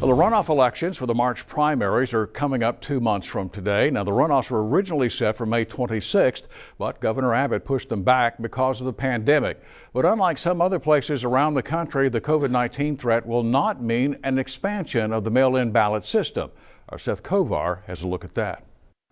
Well, the runoff elections for the March primaries are coming up two months from today. Now, the runoffs were originally set for May 26th, but Governor Abbott pushed them back because of the pandemic. But unlike some other places around the country, the COVID 19 threat will not mean an expansion of the mail in ballot system. Our Seth Kovar has a look at that.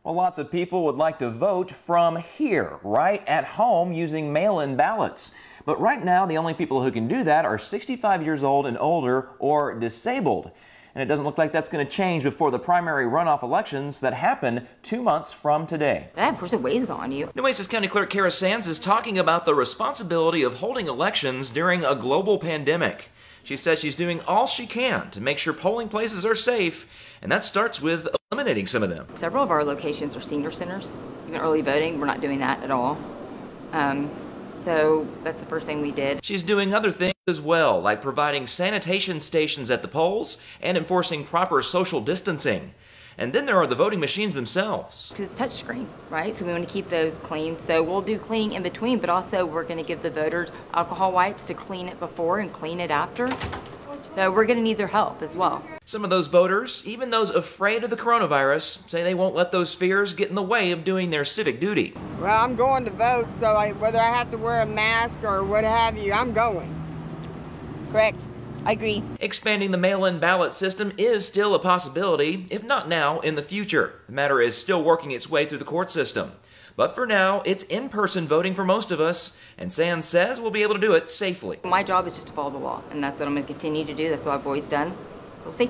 Well, lots of people would like to vote from here, right at home, using mail in ballots. But right now, the only people who can do that are 65 years old and older or disabled and it doesn't look like that's going to change before the primary runoff elections that happen two months from today. That, of course, it weighs on you. Nueces County Clerk Kara Sands is talking about the responsibility of holding elections during a global pandemic. She says she's doing all she can to make sure polling places are safe, and that starts with eliminating some of them. Several of our locations are senior centers. Even early voting, we're not doing that at all. Um, so that's the first thing we did. She's doing other things as well, like providing sanitation stations at the polls and enforcing proper social distancing. And then there are the voting machines themselves. It's touchscreen, right? So we want to keep those clean. So we'll do cleaning in between, but also we're going to give the voters alcohol wipes to clean it before and clean it after. So we're going to need their help as well. Some of those voters, even those afraid of the coronavirus, say they won't let those fears get in the way of doing their civic duty. Well, I'm going to vote, so I, whether I have to wear a mask or what have you, I'm going. Correct. I agree. Expanding the mail in ballot system is still a possibility, if not now, in the future. The matter is still working its way through the court system. But for now, it's in person voting for most of us, and Sands says we'll be able to do it safely. My job is just to follow the law, and that's what I'm going to continue to do. That's what I've always done. We'll see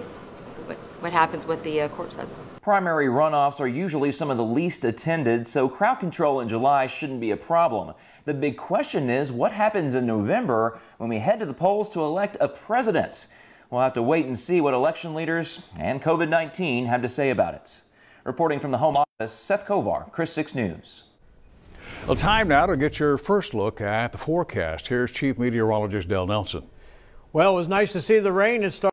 what, what happens, what the uh, court says. Primary runoffs are usually some of the least attended, so crowd control in July shouldn't be a problem. The big question is what happens in November when we head to the polls to elect a president? We'll have to wait and see what election leaders and COVID 19 have to say about it. Reporting from the Home Office, Seth Kovar, KRIS 6 News. Well, time now to get your first look at the forecast. Here's Chief Meteorologist Dell Nelson. Well, it was nice to see the rain. It started